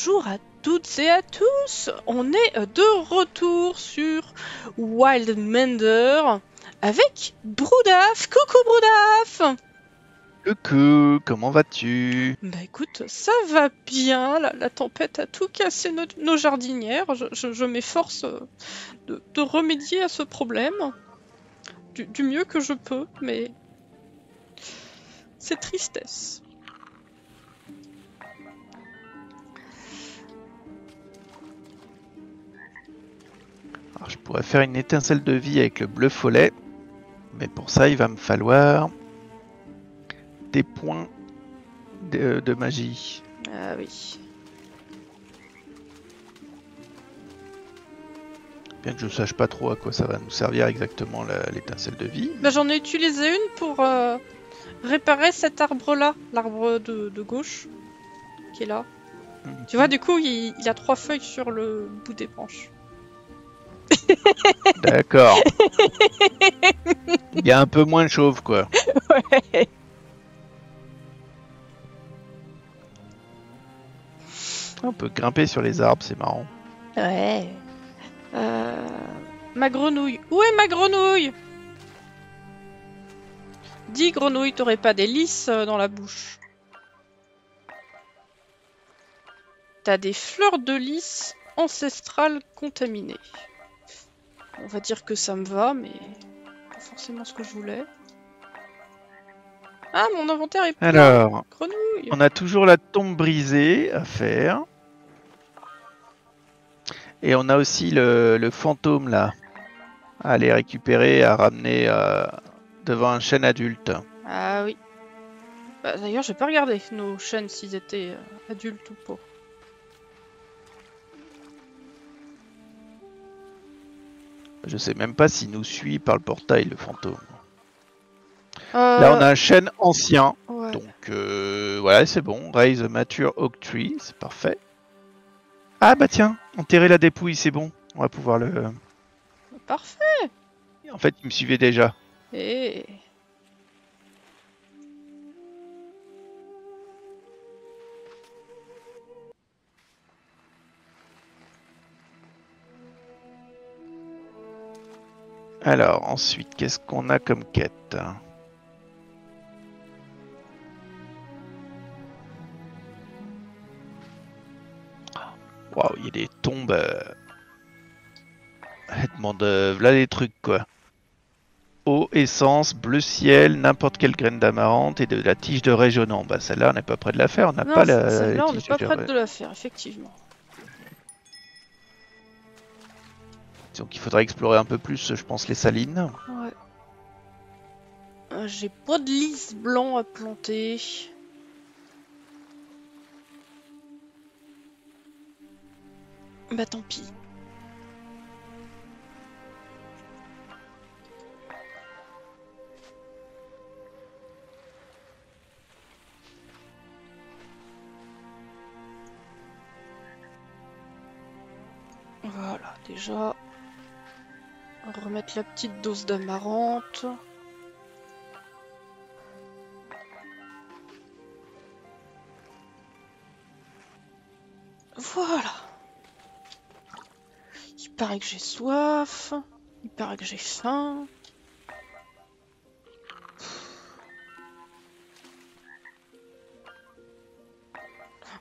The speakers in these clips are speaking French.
Bonjour à toutes et à tous, on est de retour sur Wildmender avec Broudaf. Coucou Broudaf. Coucou, comment vas-tu? Bah écoute, ça va bien, la, la tempête a tout cassé nos, nos jardinières, je, je- je m'efforce euh, de, de remédier à ce problème. Du, du mieux que je peux, mais c'est tristesse. Alors, je pourrais faire une étincelle de vie avec le bleu follet, mais pour ça, il va me falloir des points de, de magie. Ah oui. Bien que je sache pas trop à quoi ça va nous servir exactement l'étincelle de vie. Bah, j'en ai utilisé une pour euh, réparer cet arbre-là, l'arbre de, de gauche, qui est là. Mhm. Tu vois, du coup, il, il a trois feuilles sur le bout des branches. D'accord. Il y a un peu moins de chauve, quoi. Ouais. On peut grimper sur les arbres, c'est marrant. Ouais. Euh, ma grenouille. Où est ma grenouille? Dis grenouille, t'aurais pas des lys euh, dans la bouche. T'as des fleurs de lys ancestrales contaminées. On va dire que ça me va, mais pas forcément ce que je voulais. Ah, mon inventaire est plein. Alors, Grenouille. on a toujours la tombe brisée à faire. Et on a aussi le, le fantôme là à aller récupérer, à ramener euh, devant un chêne adulte. Ah oui. Bah, D'ailleurs, j'ai pas regardé nos chaînes s'ils étaient euh, adultes ou pas. Je sais même pas s'il nous suit par le portail le fantôme. Euh, Là on a un chêne ancien, ouais. donc euh, voilà c'est bon. Raise a mature oak tree, c'est parfait. Ah bah tiens, enterrer la dépouille, c'est bon. On va pouvoir le. Parfait. En fait, il me suivait déjà. Et... Alors ensuite, qu'est-ce qu'on a comme quête? Waouh, il y a des tombes. Elle demande euh, là des trucs quoi. Eau, essence, bleu ciel, n'importe quelle graine d'amarante et de la tige de régionant. Bah celle-là on n'est pas près de la faire, on n'a pas la. celle-là, on n'est pas ré- de la faire, effectivement. Donc il faudrait explorer un peu plus, je pense, les salines. Ouais. Euh, J'ai pas de lys blanc à planter. Bah tant pis. Voilà, déjà. Remettre la petite dose d'amarante. Voilà. Il paraît que j'ai soif. Il paraît que j'ai faim.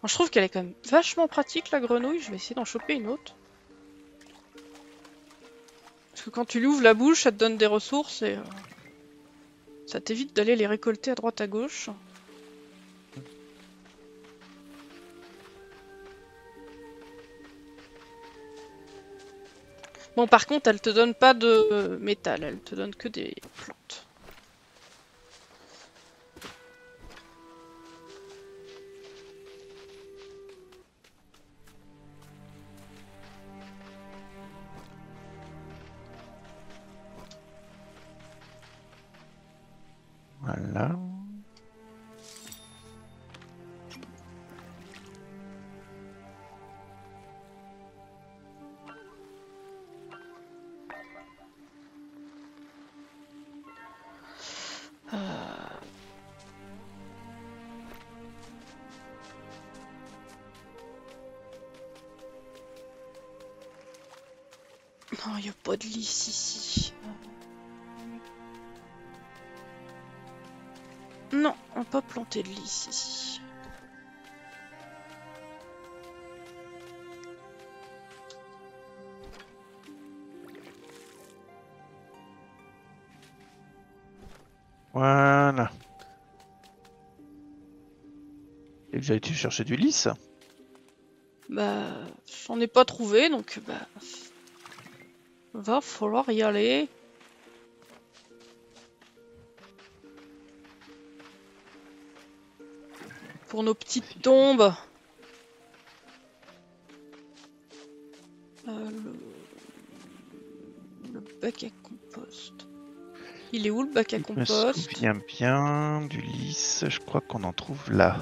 Je trouve qu'elle est quand même vachement pratique la grenouille. Je vais essayer d'en choper une autre. Quand tu lui ouvres la bouche, ça te donne des ressources et euh, ça t'évite d'aller les récolter à droite à gauche. Bon, par contre, elle te donne pas de euh, métal, elle te donne que des plantes. Voilà. Planter de lys ici. Voilà. Et déjà été chercher du lys Bah, j'en ai pas trouvé, donc bah... Va falloir y aller. Pour nos petites tombes. Euh, le... le bac à compost. Il est où le bac à Je me compost? souviens bien du lys, je crois qu'on en trouve là.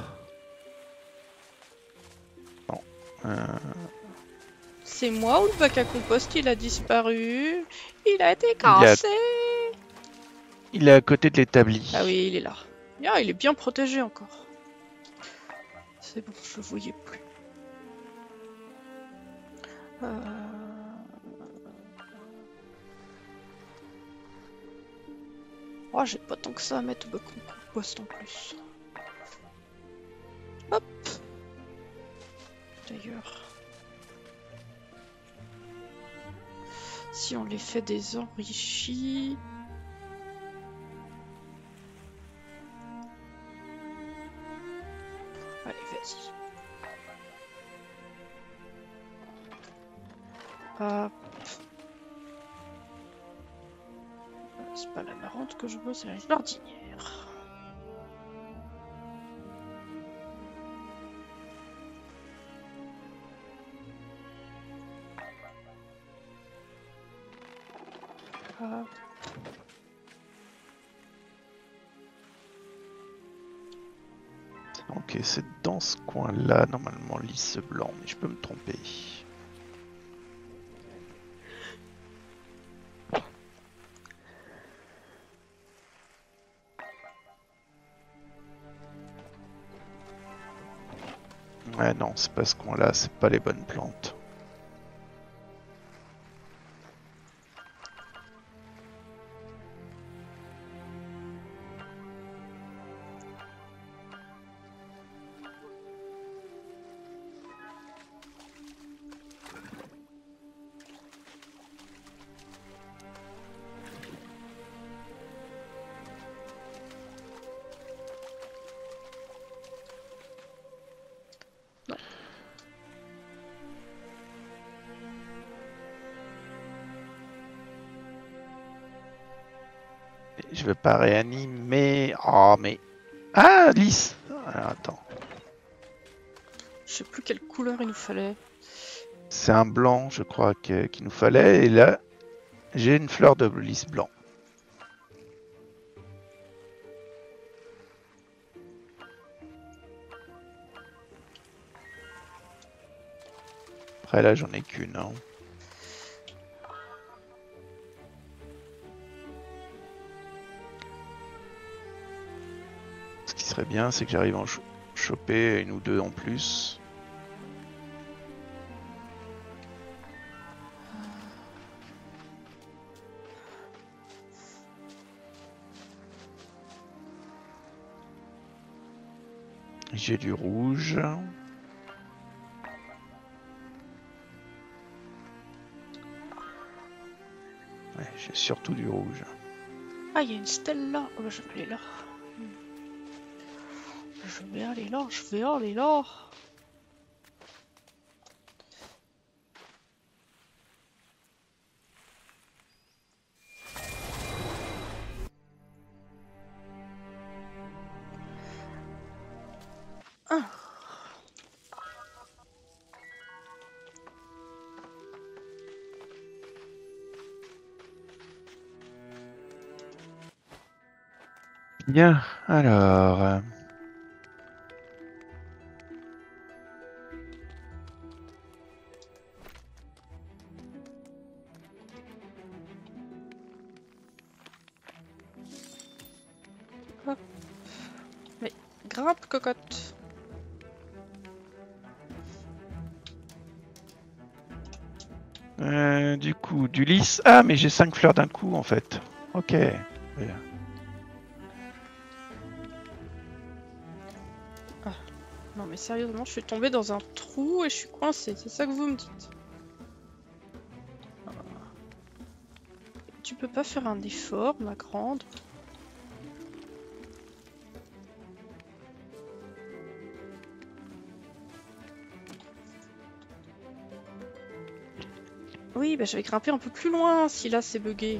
Euh, C'est moi ou le bac à compost il a disparu Il a été cassé Il est à côté de l'établi. Ah oui, il est là. Ah, il est bien protégé encore. C'est bon, je voyais plus. Euh, Oh, j'ai pas tant que ça à mettre à compost en plus. Hop D'ailleurs... Si on les fait des jardinière. Hop. Ok, c'est dans ce coin-là, normalement, lys blanc, mais je peux me tromper. C'est pas ce coin-là, c'est pas les bonnes plantes. Je veux pas réanimer. Oh, mais. Ah, lys Alors, attends. Je sais plus quelle couleur il nous fallait. C'est un blanc, je crois, qu'il nous fallait. Et là, j'ai une fleur de lys blanc. Après, là, j'en ai qu'une. hein. Serait bien, c'est que j'arrive à en cho- choper une ou deux en plus. J'ai du rouge. Ouais, j'ai surtout du rouge. Ah, il y a une stèle là. Oh, bah, je vais aller là. Je vais aller là, je vais aller là. Bien, alors. Ah, mais j'ai 5 fleurs d'un coup en fait. Ok. Ah. Non mais sérieusement, je suis tombée dans un trou et je suis coincée, c'est ça que vous me dites. Ah. Tu peux pas faire un effort, ma grande, Oui, bah je vais grimper un peu plus loin si là c'est bugué.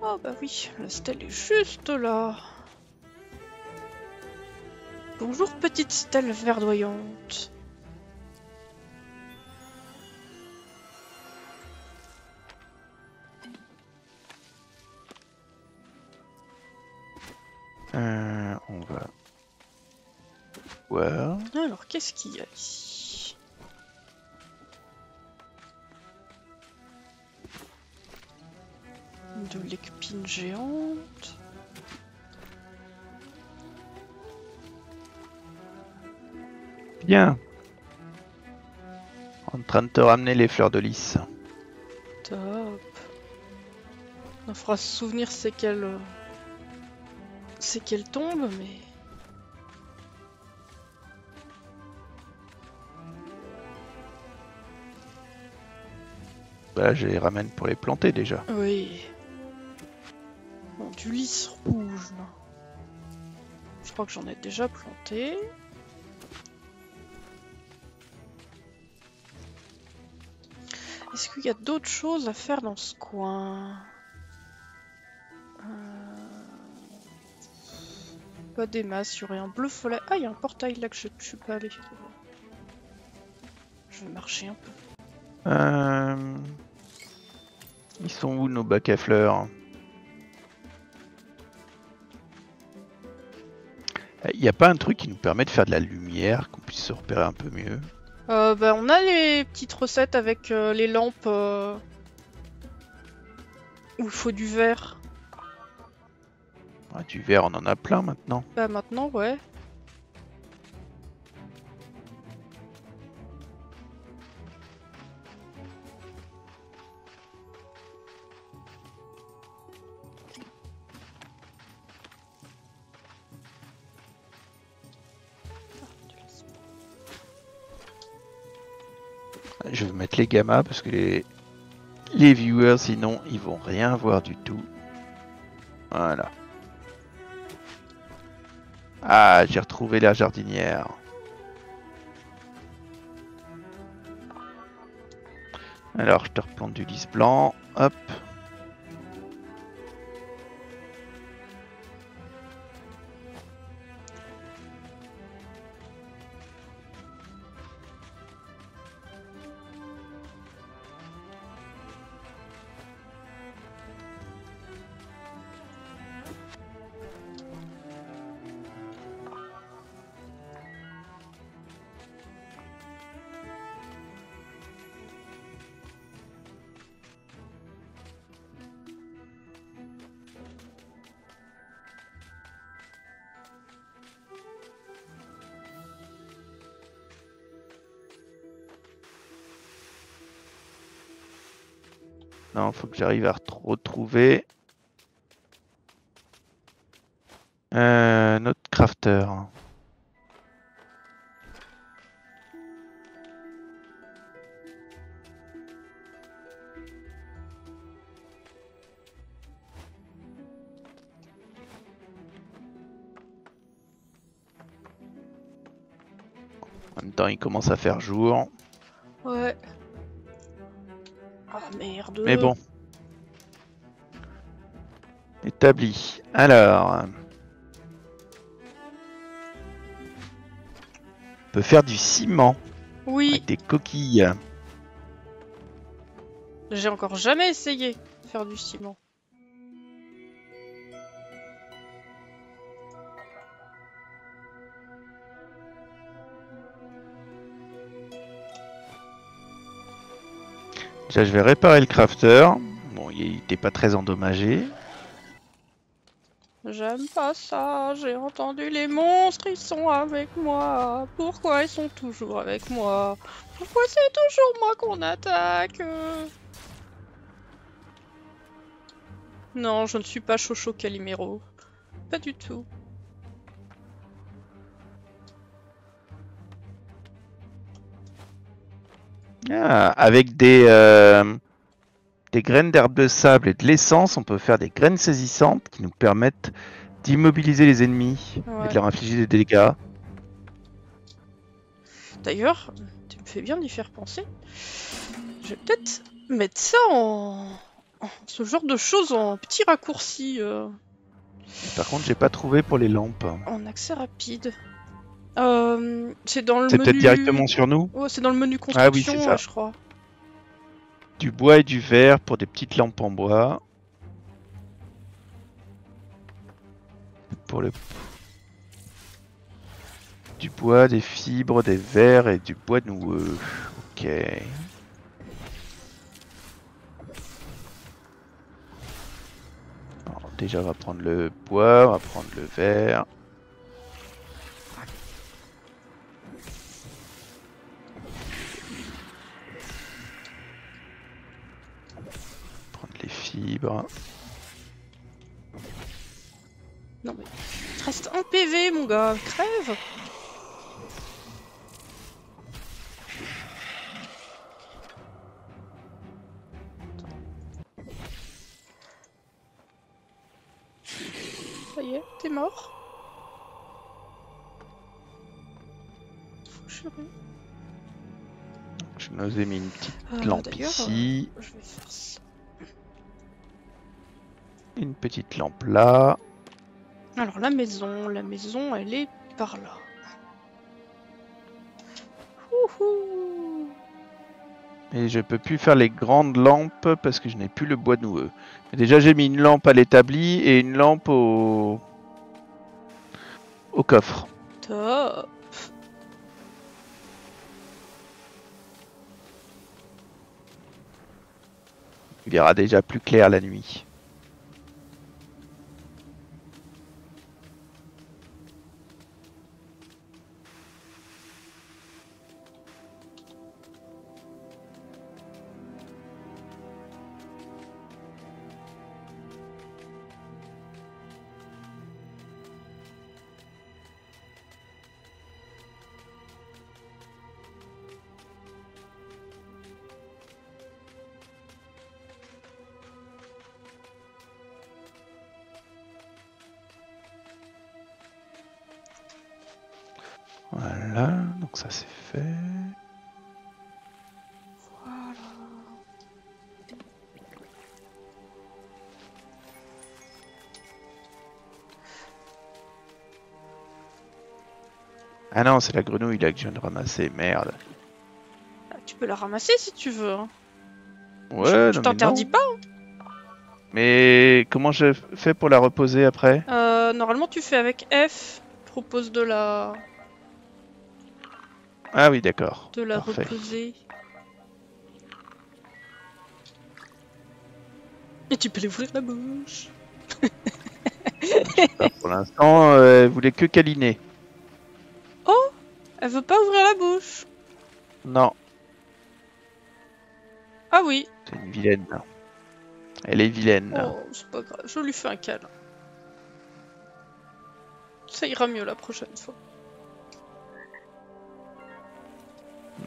Oh bah oui, la stèle est juste là. Bonjour petite stèle verdoyante. Qu'est-ce qu'il y a ici De l'épine géante. Bien. En train de te ramener les fleurs de lys. Top. On fera se souvenir c'est qu'elle euh, c'est qu'elle tombe mais Bah, je les ramène pour les planter déjà. oui. Bon, du lys rouge. là. Je crois que j'en ai déjà planté. Est-ce qu'il y a d'autres choses à faire dans ce coin? Euh, Pas des masses, il y aurait un bleu follet. Ah, il y a un portail là que je, je suis pas allé. Je vais marcher un peu. Euh... Ils sont où nos bacs à fleurs Il n'y a pas un truc qui nous permet de faire de la lumière, qu'on puisse se repérer un peu mieux? Euh, bah, on a les petites recettes avec euh, les lampes euh, où il faut du verre. Ah, Du verre, on en a plein maintenant. Bah maintenant, ouais. Je vais mettre les gammas parce que les, les viewers, sinon, ils vont rien voir du tout. Voilà. Ah, j'ai retrouvé la jardinière. Alors, je te replante du lys blanc. Hop. J'arrive à ret- retrouver euh, notre crafter. En même temps, il commence à faire jour. Ouais. Ah merde. Mais bon. Établi. Alors. On peut faire du ciment Oui, avec des coquilles. j'ai encore jamais essayé de faire du ciment. Déjà, je vais réparer le crafter. Bon, il était pas très endommagé. J'aime pas ça. J'ai entendu les monstres, ils sont avec moi. Pourquoi ils sont toujours avec moi? Pourquoi c'est toujours moi qu'on attaque? Non, je ne suis pas Chocho Calimero. Pas du tout. Ah, avec des, euh, des graines d'herbe de sable et de l'essence, on peut faire des graines saisissantes qui nous permettent d'immobiliser les ennemis et de leur infliger des dégâts. D'ailleurs, tu me fais bien d'y faire penser. Je vais peut-être mettre ça en... ce genre de choses en petit raccourci, euh, Par contre, j'ai pas trouvé pour les lampes. en accès rapide. Euh, c'est dans le C'est menu... peut-être directement sur nous. C'est dans le menu Ah construction, oui, c'est ça. je crois. Du bois et du verre pour des petites lampes en bois. Pour le du bois, des fibres, des verres et du bois noueux. Ok. Alors, déjà, on va prendre le bois, on va prendre le verre. Les fibres. Non mais... reste un PV, mon gars, crève Ça y est, t'es mort. Je nous ai mis une petite Euh, lampe d'ailleurs, ici, euh, je vais faire ça. Une petite lampe là. Alors la maison, la maison, elle est par là. Et je peux plus faire les grandes lampes parce que je n'ai plus le bois noueux. Mais déjà j'ai mis une lampe à l'établi et une lampe au au coffre. Top. Il verra déjà plus clair la nuit. Voilà, donc ça c'est fait. Voilà. Ah non, c'est la grenouille là que je viens de ramasser, merde. Ah, Tu peux la ramasser si tu veux. hein. Ouais, je non, je t'interdis pas. Mais comment je fais pour la reposer après? Euh, normalement, tu fais avec F. Propose de la, Ah oui, d'accord. de la Parfait. reposer. Et tu peux lui ouvrir la bouche. Pour l'instant, euh, elle voulait que câliner. Elle veut pas ouvrir la bouche. Non, Ah oui. c'est une vilaine. Elle est vilaine. Oh, c'est pas grave. Je lui fais un câlin. Ça ira mieux la prochaine fois.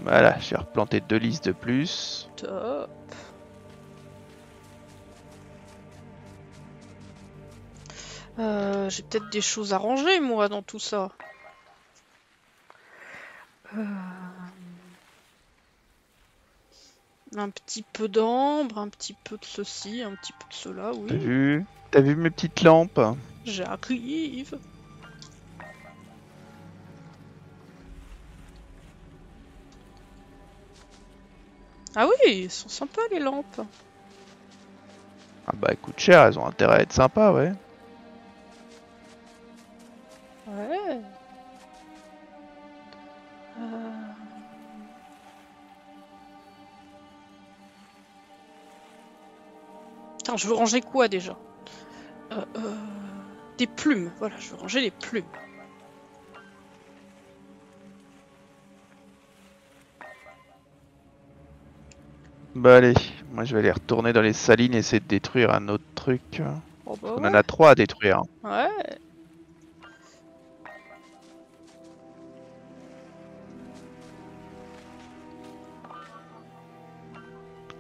Voilà, j'ai replanté deux listes de plus. Top. Euh, J'ai peut-être des choses à ranger, moi, dans tout ça. Euh, Un petit peu d'ambre, un petit peu de ceci, un petit peu de cela, T'as oui. vu? T'as vu mes petites lampes? J'arrive. Ah oui, elles sont sympas les lampes. Ah bah, elles coûtent cher, elles ont intérêt à être sympas, ouais. Ouais. Euh, Putain, je veux ranger quoi déjà? Euh, euh, des plumes. Voilà, je veux ranger les plumes. Bah allez, moi je vais aller retourner dans les salines et essayer de détruire un autre truc. Oh bah On ouais. en a trois à détruire. Ouais.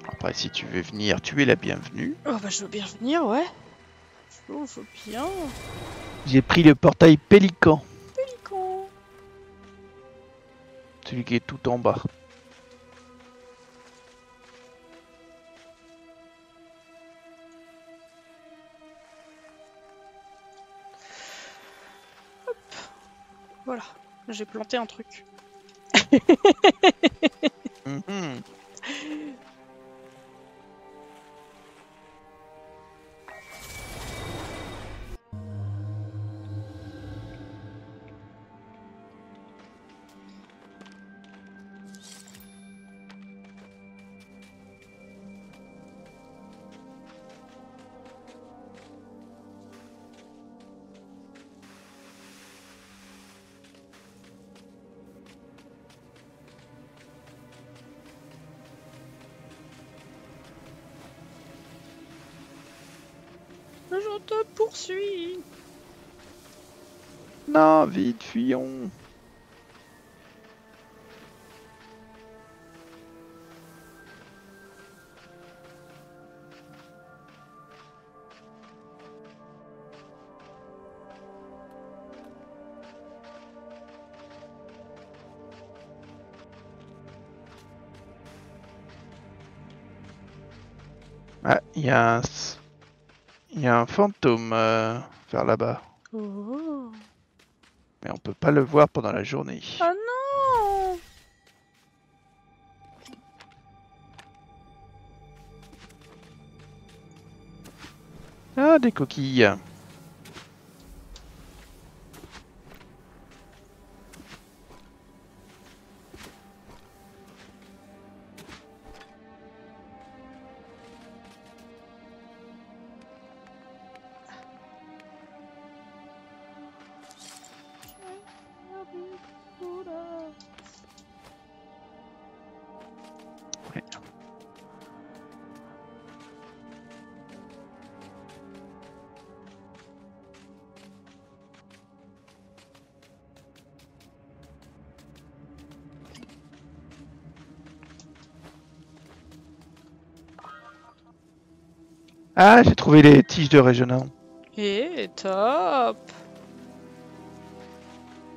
Après, si tu veux venir, tu es la bienvenue. Oh bah je veux bien venir, ouais. Je veux, je veux bien. J'ai pris le portail Pélican, Pélican. celui qui est tout en bas. Voilà, j'ai planté un truc. Vite, fuyons. Ah, il y a un... Il y a un fantôme euh, vers là-bas. Oh. On peut pas le voir pendant la journée. Ah non Ah, des coquilles. Ah, j'ai trouvé les tiges de régional. Et top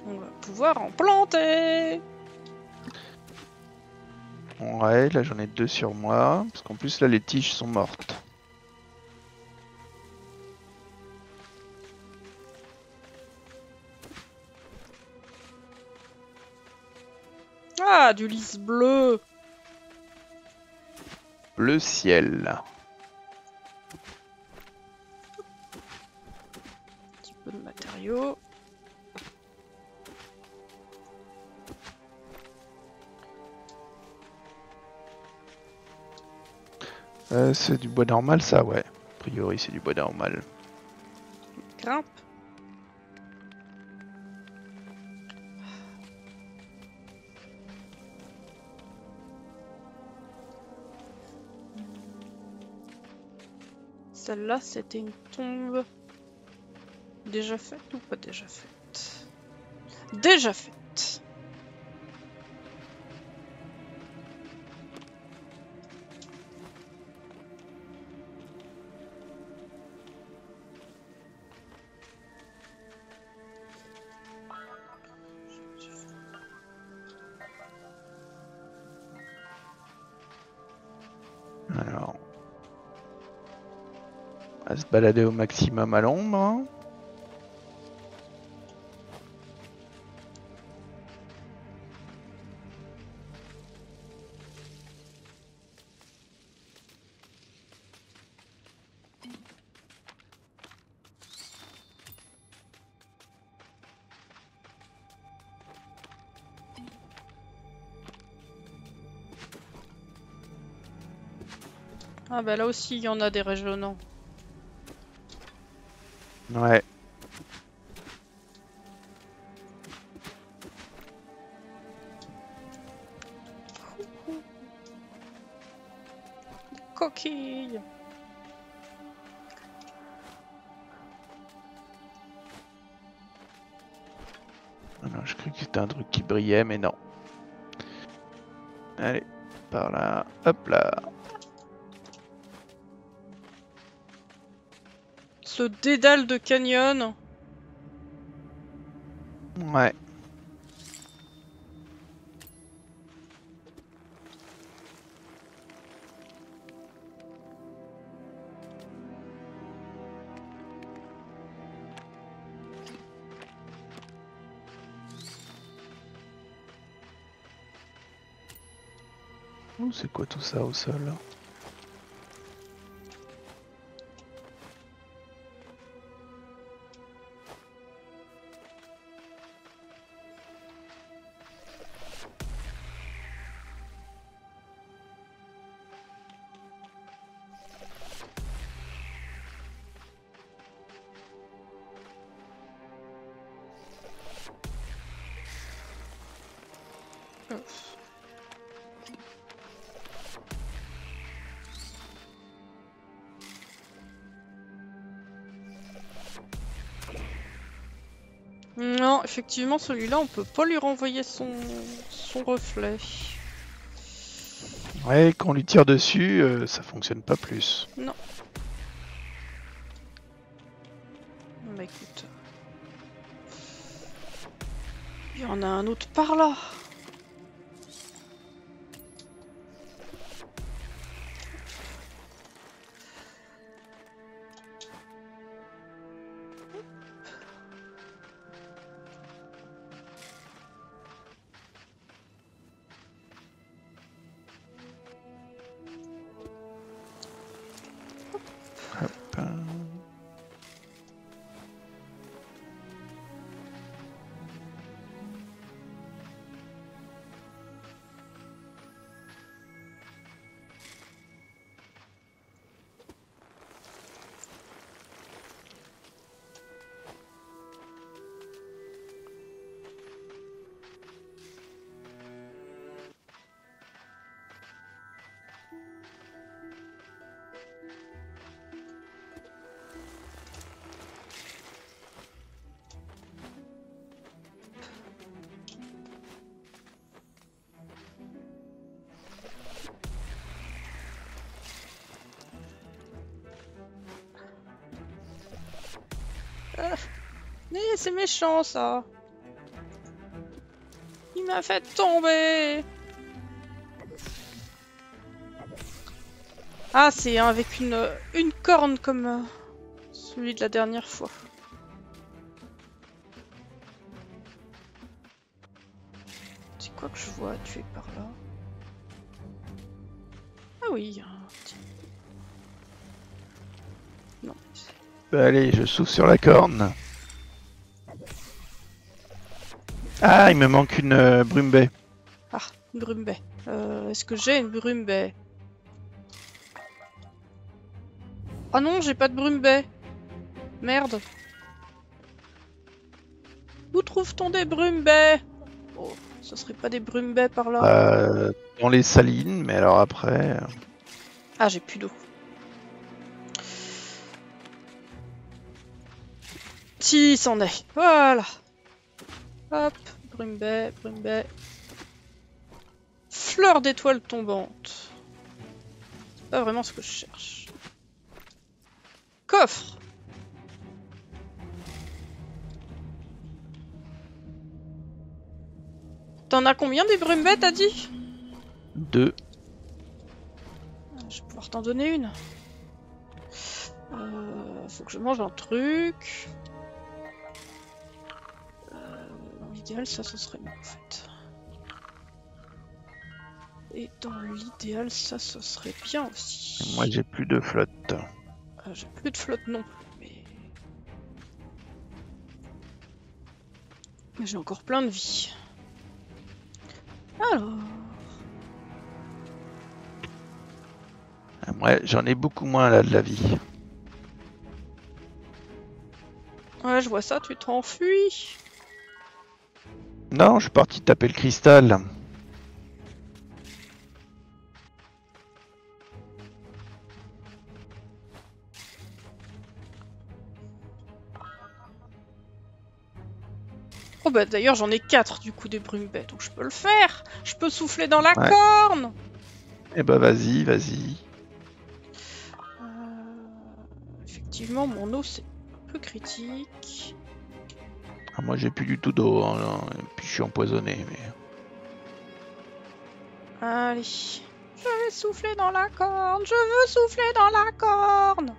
On va pouvoir en planter Ouais, là j'en ai deux sur moi. Parce qu'en plus là les tiges sont mortes. Ah, du lys bleu Bleu ciel. C'est du bois normal ça, ouais. A priori c'est du bois normal. Grimpe. Celle-là, c'était une tombe déjà faite ou pas déjà faite? Déjà faite. Balader au maximum à l'ombre. Ah bah là aussi, il y en a des régionaux. Ouais. Coquille ah Alors, je crois que c'était un truc qui brillait, mais non. Allez, par là, hop là. Ce dédale de canyon. Ouais. C'est quoi tout ça au sol. Effectivement, celui-là, on peut pas lui renvoyer son, son reflet. Ouais, quand on lui tire dessus, euh, ça fonctionne pas plus. Bah écoute. Il y en a un autre par là. Eh, c'est méchant ça. Il m'a fait tomber. Ah, c'est avec une, une corne comme euh, celui de la dernière fois. C'est quoi que je vois? Tuer par là? Bah, allez, je souffle sur la corne. Ah, il me manque une euh, brume baie. Ah, une brume baie. Euh, Est-ce que j'ai une brume baie Ah non, j'ai pas de brume baie. Merde. Où trouve-t-on des brumes baies Oh, ce serait pas des brumes baies par là Euh, dans les salines, mais alors après. euh, Ah, j'ai plus d'eau. Si, c'en est. Voilà. Hop, brume baie. Fleur d'étoile tombante. C'est pas vraiment ce que je cherche. Coffre. T'en as combien des brumes baies, t'as dit? Deux. Je vais pouvoir t'en donner une. Euh, faut que je mange un truc. L'idéal, ça, ce serait mieux en fait. Et dans l'idéal, ça, ce serait bien aussi. Moi, j'ai plus de flotte. Euh, J'ai plus de flotte non plus, mais. Mais J'ai encore plein de vie. Alors. Ah, Moi, j'en ai beaucoup moins là de la vie. Ouais, je vois ça, tu t'enfuis. Non, je suis parti taper le cristal. Oh bah d'ailleurs j'en ai 4 du coup des brumes bêtes, donc je peux le faire Je peux souffler dans la corne Eh bah vas-y, vas-y. Euh, effectivement mon eau c'est un peu critique. Ah, moi j'ai plus du tout d'eau, hein, puis je suis empoisonné. Mais... Allez, je vais souffler dans la corne. Je veux souffler dans la corne.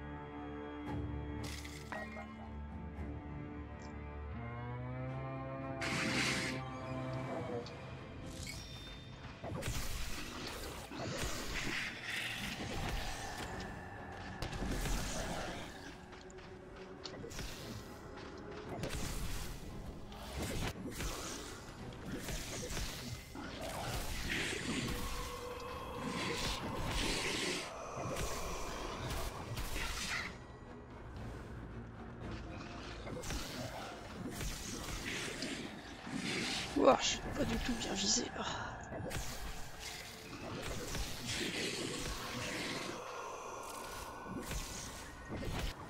Tout bien visé là.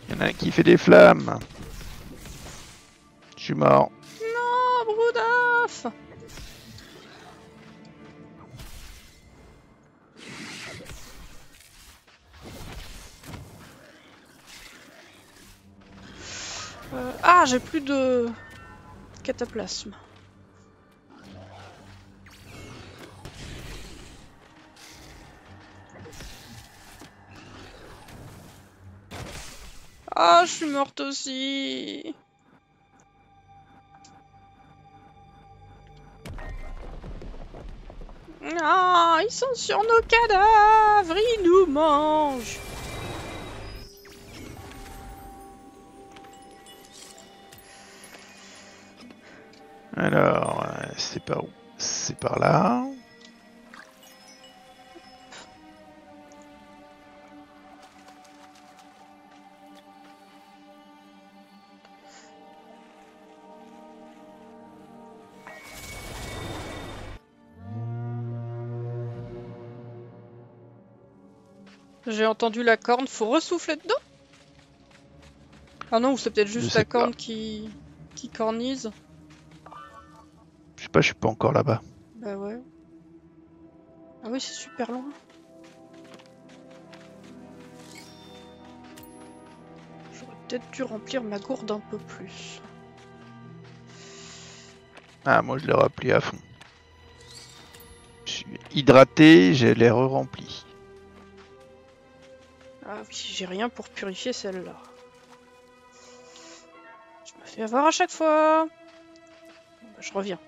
Il y en a un qui fait des flammes. Je suis mort. Non, Broudaf Euh, ah, j'ai plus de cataplasme. Suis morte aussi. Ah, ils sont sur nos cadavres, ils nous mangent. Alors, euh, c'est par où? C'est par là. Entendu la corne, faut ressouffler dedans Ah non, ou c'est peut-être Je juste la pas. corne qui... qui cornise Je sais pas, je suis pas encore là-bas. Bah ouais. Ah oui, c'est super long. J'aurais peut-être dû remplir ma gourde un peu plus. Ah, moi je l'ai rempli à fond. Je suis hydraté, j'ai l'air rempli. J'ai rien pour purifier celle-là. Je me fais avoir à chaque fois. Bah, je reviens.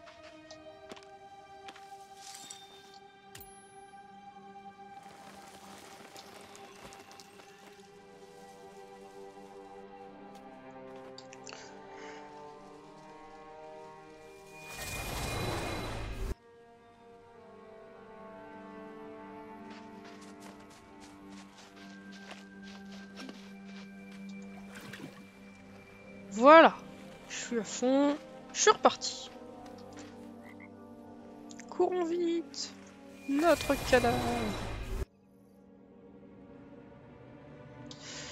Voilà. Je suis à fond. Je suis reparti. Courons vite. Notre cadavre.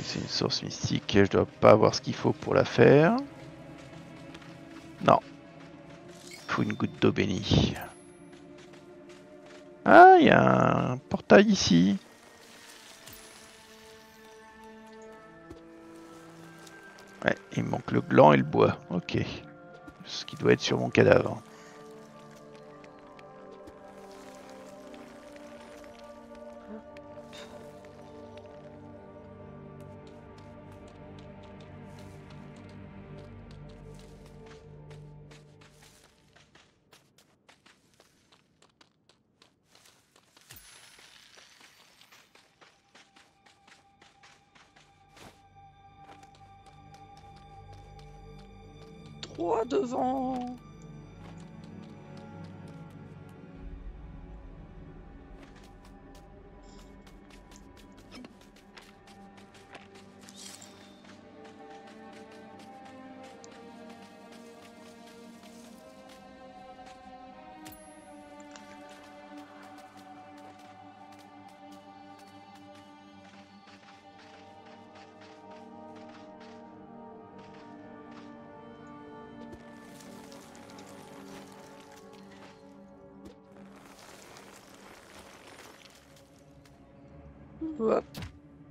C'est une source mystique, je dois pas avoir ce qu'il faut pour la faire. Non. Faut une goutte d'eau bénie. Ah, il y a un portail ici. Il manque le gland et le bois. Ok. Ce qui doit être sur mon cadavre.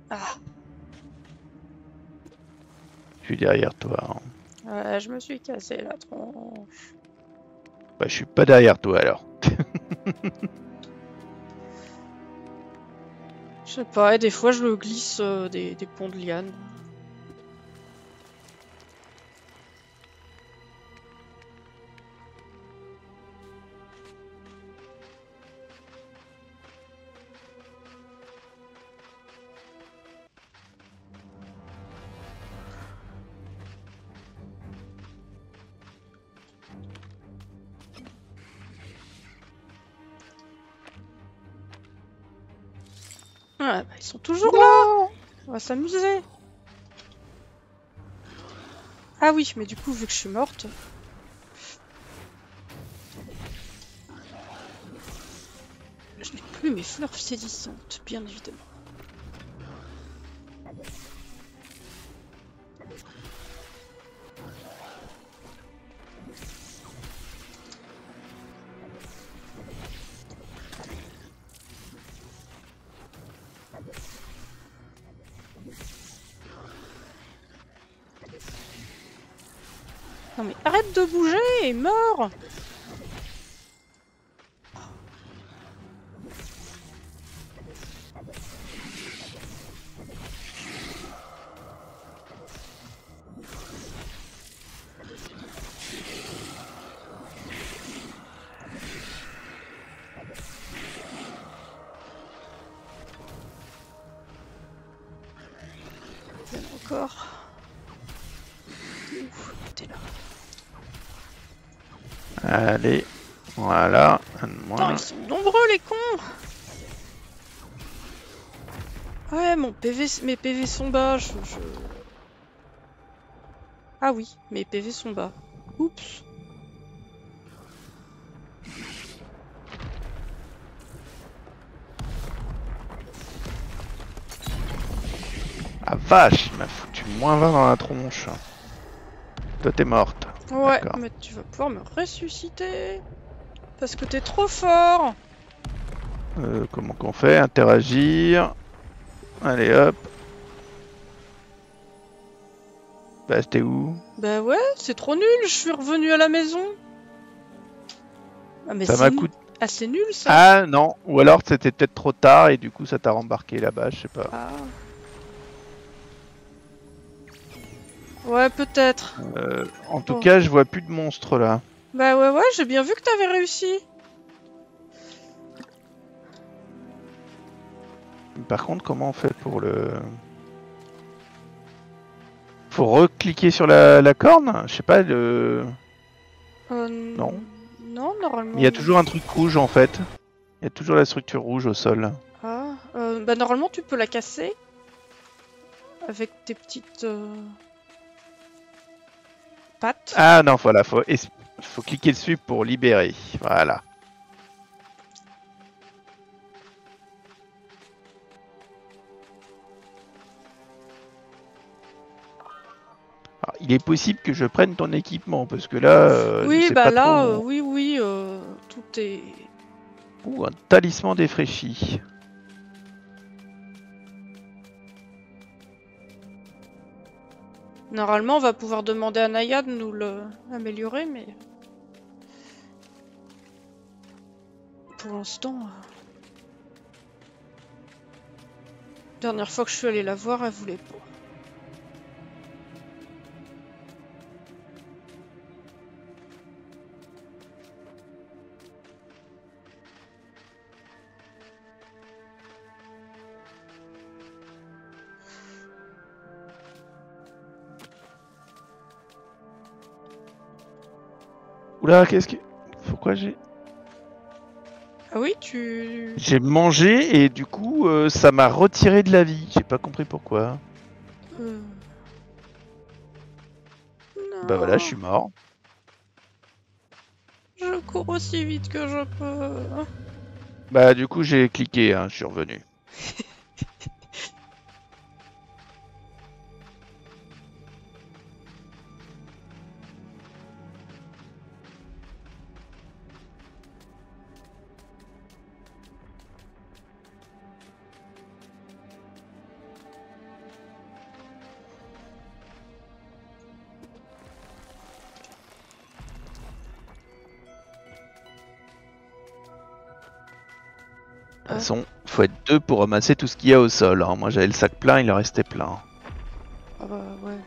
Ah, Je suis derrière toi. hein. je me suis cassé la tronche. Bah, je suis pas derrière toi alors. Je sais pas, et des fois je le glisse euh, des, des ponts de liane. Sont toujours là. On va s'amuser. Ah oui, mais du coup, vu que je suis morte... Je n'ai plus mes fleurs saisissantes, bien évidemment. Meurs Allez, voilà, moins. ils sont nombreux les cons Ouais, mon PV, mes PV sont bas, je, je- Ah oui, mes PV sont bas. Oups. Ah vache, il m'a foutu moins 20 dans la tronche. Toi t'es morte. Ouais, mais tu vas pouvoir me ressusciter. Parce que t'es trop fort. Euh, comment qu'on fait? Interagir. Allez hop. Bah c'était où? Bah ouais, c'est trop nul, je suis revenu à la maison. Ah mais Ça m'a coûté... Ah c'est nul ça. Ah non, ou alors c'était peut-être trop tard et du coup ça t'a rembarqué là-bas, je sais pas. Ah. Ouais, peut-être. Euh, en tout Oh. cas, je vois plus de monstres là. Bah ouais, ouais, j'ai bien vu que t'avais réussi. Par contre, comment on fait pour le... Faut recliquer sur la, la corne? Je sais pas, le... Euh, Non. Non, normalement. il y a toujours un truc rouge en fait. Il y a toujours la structure rouge au sol. Ah, euh, bah normalement tu peux la casser. Avec tes petites. euh, pattes. Ah non, voilà, faut, faut cliquer dessus pour libérer. Voilà. Alors, il est possible que je prenne ton équipement parce que là. euh, oui, bah pas là, trop. euh, oui, oui, euh, tout est. Ouh, un talisman défraîchi. Normalement, on va pouvoir demander à Naya de nous le améliorer, mais. Pour l'instant. euh, Dernière fois que je suis allée la voir, elle voulait pas. Oula, qu'est-ce que. Pourquoi j'ai. Ah oui, tu. J'ai mangé et du coup, euh, ça m'a retiré de la vie. J'ai pas compris pourquoi. euh, Bah voilà, je suis mort. Je cours aussi vite que je peux. Bah du coup, j'ai cliqué, hein, je suis revenu. faut être deux pour ramasser tout ce qu'il y a au sol. hein. Moi j'avais le sac plein, il en restait plein. Ah bah ouais.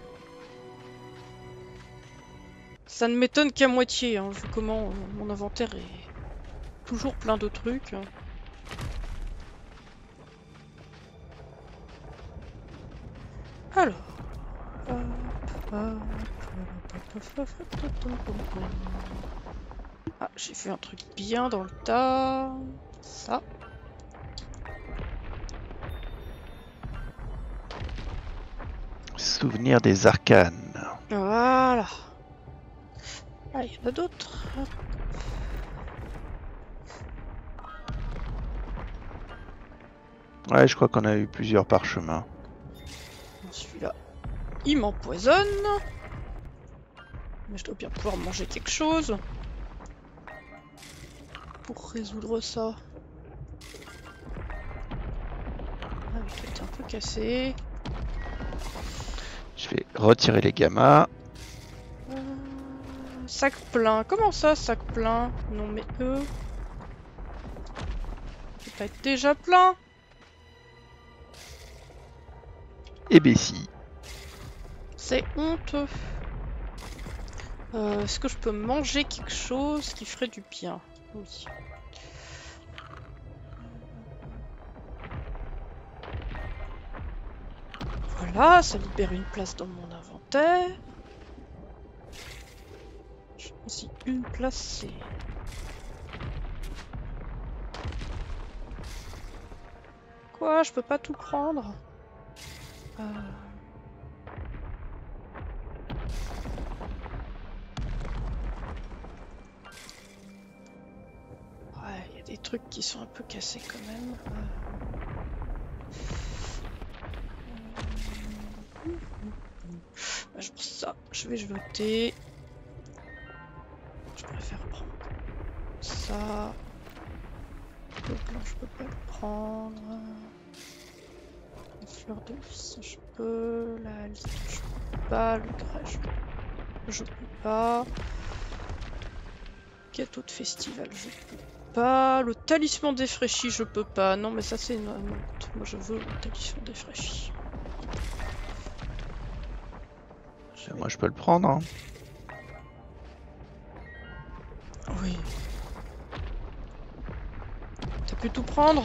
Ça ne m'étonne qu'à moitié, hein, vu comment euh, mon inventaire est toujours plein de trucs. Alors. Ah, j'ai vu un truc bien dans le tas. Ça. Souvenir des arcanes. Voilà. Ah, il y en a d'autres. Ouais, je crois qu'on a eu plusieurs parchemins. Celui-là, il m'empoisonne. Mais je dois bien pouvoir manger quelque chose. Pour résoudre ça. Ah, il est un peu cassé. Je vais retirer les gammas. Euh, Sac plein. Comment ça, sac plein? Non mais eux... Ça peut être déjà plein Et Bessie. C'est honteux. Euh, Est-ce que je peux manger quelque chose qui ferait du bien? Oui. Voilà, ça libère une place dans mon inventaire. Je si une place c'est... Quoi Je peux pas tout prendre? Euh, Ouais, il y a des trucs qui sont un peu cassés quand même. Euh. Bah, je- ça, je vais jeter. Je préfère prendre ça. Le blanc, je peux pas le prendre. La fleur de lys, je peux. La lys, je peux pas. Le grès, je, je peux pas. Gâteau de festival, je peux pas. Le talisman défraîchi, je peux pas. Non, mais ça, c'est une. Moi, je veux le talisman défraîchi. Moi, je peux le prendre. hein. Oui. T'as pu tout prendre?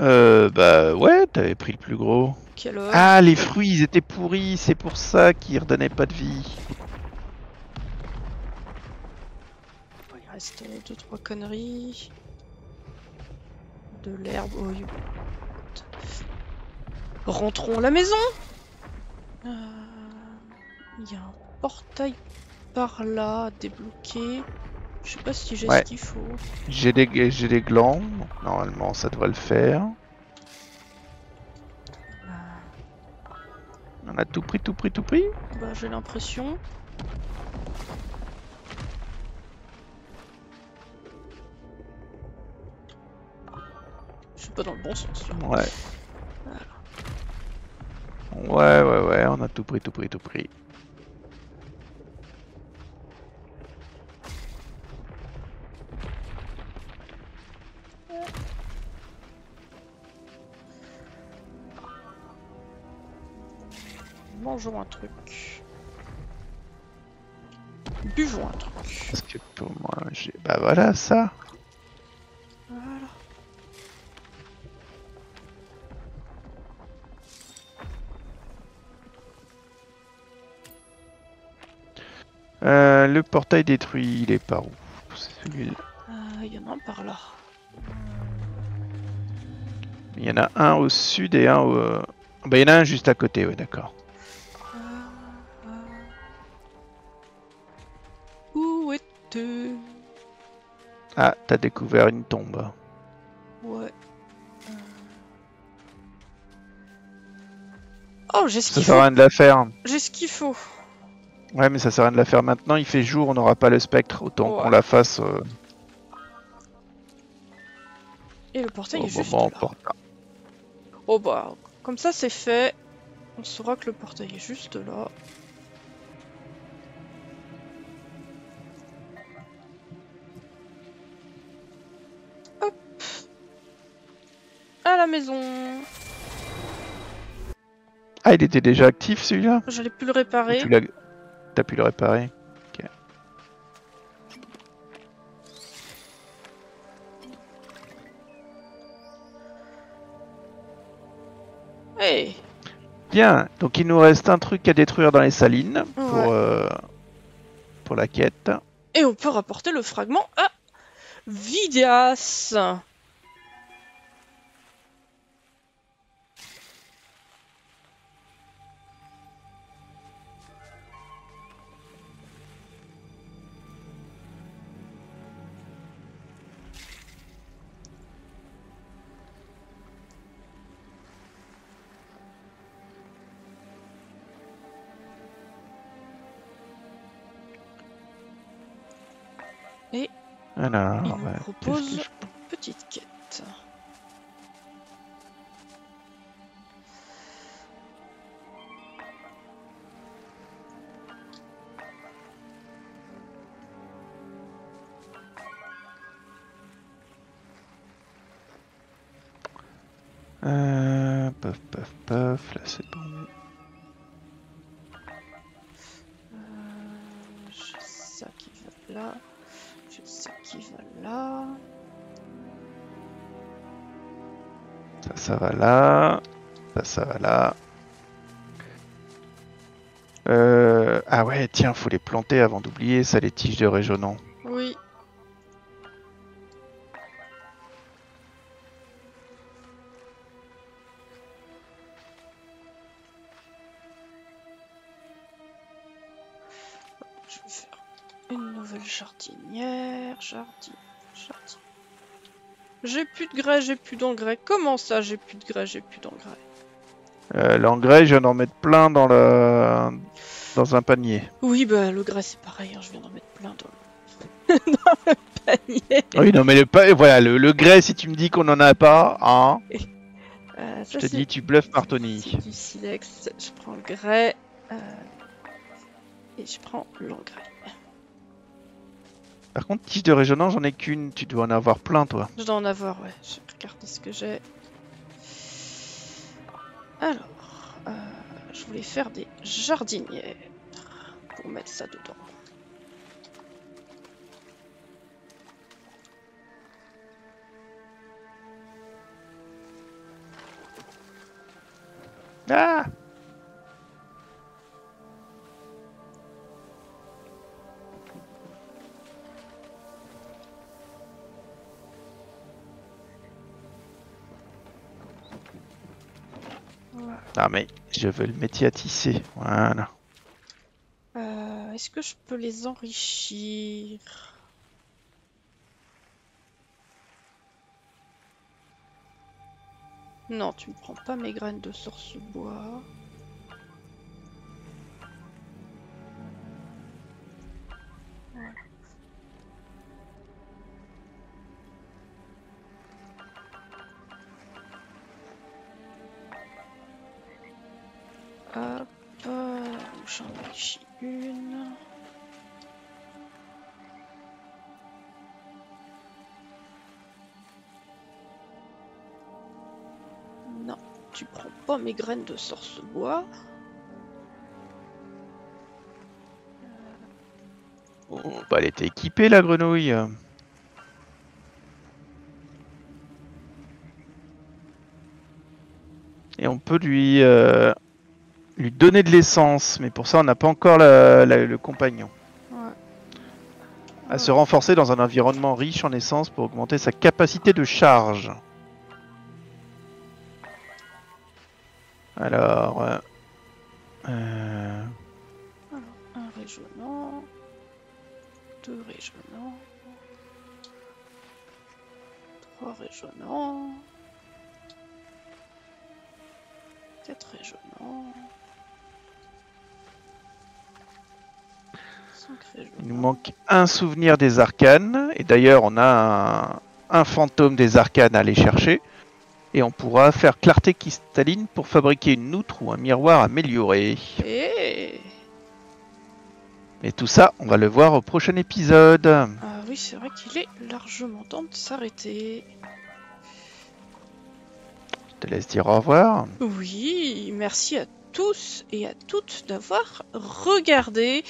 Euh, bah ouais, t'avais pris le plus gros. Quelle heure Ah, les fruits, ils étaient pourris, c'est pour ça qu'ils redonnaient pas de vie. Il reste 2-3 conneries. De l'herbe. Oh, Rentrons à la maison Euh, Il y a un portail par là à débloquer. Je sais pas si j'ai Ouais. ce qu'il faut. J'ai des, j'ai des glands, donc normalement ça devrait le faire. On a tout pris, tout pris, tout pris. Bah, j'ai l'impression. Je suis pas dans le bon sens là. Ouais. Ouais, ouais, ouais, on a tout pris, tout pris, tout pris. Mangeons un truc. Buvons un truc. Parce que pour moi, j'ai. Bah voilà, ça. Voilà. Euh, le portail détruit, il est par où? C'est celui-là. Euh, Il y en a un par là. Il y en a un au sud et un au. Bah, il y en a un juste à côté, ouais, d'accord. Ah, t'as découvert une tombe. Ouais. Oh, j'ai ce Ça qu'il sert à faut. rien de la faire. J'ai ce qu'il faut. Ouais, mais ça sert à rien de la faire maintenant. Il fait jour, on n'aura pas le spectre. Autant Ouais. qu'on la fasse euh, Et le portail au est juste là. Oh bah, comme ça c'est fait. On saura que le portail est juste là. La maison. Ah, il était déjà actif celui-là J'allais plus le réparer. Tu T'as pu le réparer Ok. Hey, Bien, donc il nous reste un truc à détruire dans les salines pour, euh, pour la quête. Et on peut rapporter le fragment à Vidias. Alors, Il nous qu'est-ce propose je- une petite quête. Euh, paf, paf, paf, là c'est bon. Ça, va là. Ça, ça va là. Euh, ah ouais, tiens, faut les planter avant d'oublier ça, les tiges de régionant. J'ai plus d'engrais. Comment ça, j'ai plus de grès, j'ai plus d'engrais Euh, L'engrais, je viens d'en mettre plein dans le dans un panier. Oui, bah le grès c'est pareil, hein, je viens d'en mettre plein dans le, dans le panier. Oui, non, mais le pa- voilà, le, le grès, si tu me dis qu'on n'en a pas, hein, Euh, je te dis, tu bluffes C'est Martoni. du silex, je prends le grès euh, et je prends l'engrais. Par contre, tiges de régionant, j'en ai qu'une, tu dois en avoir plein, toi. Je dois en avoir, ouais. Je vais regarder ce que j'ai. Alors, euh, je voulais faire des jardinières pour mettre ça dedans. Ah je veux le métier à tisser. Voilà. Euh, Est-ce que je peux les enrichir? Non, tu me prends pas mes graines de source-bois. Voilà. Prends mes graines de sorce-bois. Oh, bah, elle était équipée, la grenouille. Et on peut lui, euh, lui donner de l'essence, mais pour ça, on n'a pas encore la- la- le compagnon. Ouais. À se renforcer dans un environnement riche en essence pour augmenter sa capacité de charge. Alors, euh, euh, Alors, un régionant, deux régionants, trois régionants, quatre régionants, cinq régionants. il nous manque un souvenir des arcanes, et d'ailleurs, on a un, un fantôme des arcanes à aller chercher, et on pourra faire clarté cristalline pour fabriquer une outre ou un miroir amélioré. Et Et tout ça, on va le voir au prochain épisode. ah oui, c'est vrai qu'il est largement temps de s'arrêter. te laisse dire au revoir. Oui, merci à tous et à toutes d'avoir regardé.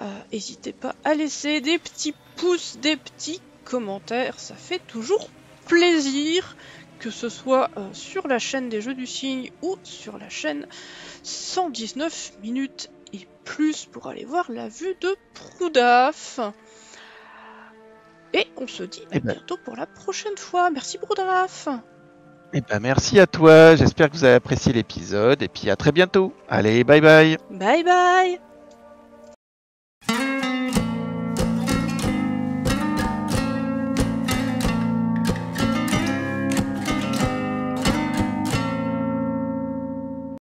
Euh, N'hésitez pas à laisser des petits pouces, des petits commentaires, ça fait toujours plaisir, que ce soit euh, sur la chaîne des Jeux du Cygne ou sur la chaîne 119 minutes et plus pour aller voir la vue de Proudaf. Et on se dit à Eh ben. bientôt pour la prochaine fois. Merci Proudaf. Eh ben merci à toi, j'espère que vous avez apprécié l'épisode et puis à très bientôt. Allez, bye bye Bye bye